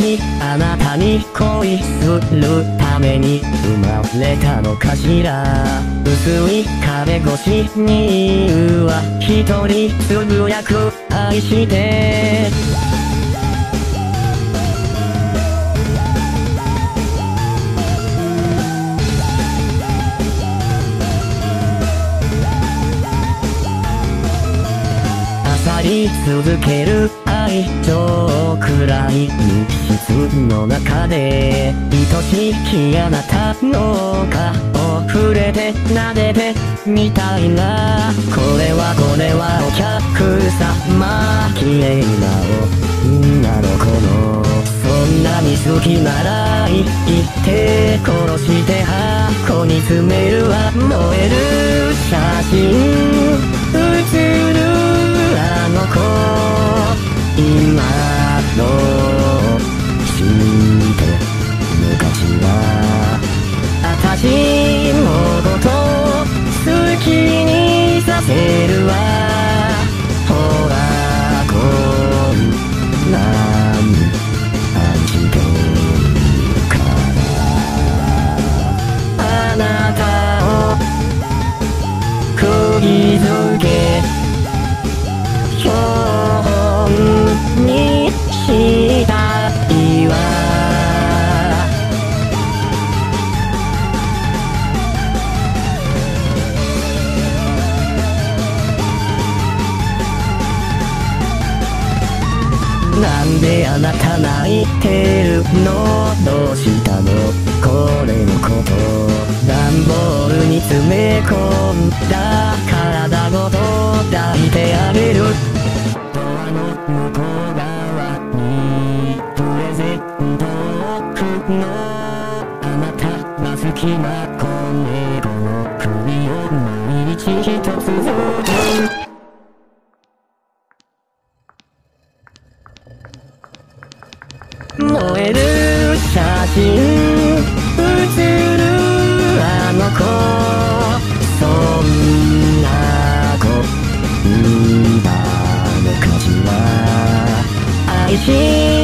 にあなたに恋するために生まれたのかしら？薄い壁越しには一人つぶやく愛して去り続ける愛情くらい密室の中で愛しきあなたの顔触れて撫でてみたいなこれはこれはお客様綺麗な女の子のそんなに好きなら言って殺して箱に詰めるわ燃える写真せるわなんであなた泣いてるのどうしたのこれのこと段ボールに詰め込んだ体ごと抱いてあげる。ドアの向こう側にプレゼントを置くの。あなたが好きな子猫の首を毎日一つずつ燃える写真映るあの子そんな子いたの価値は愛し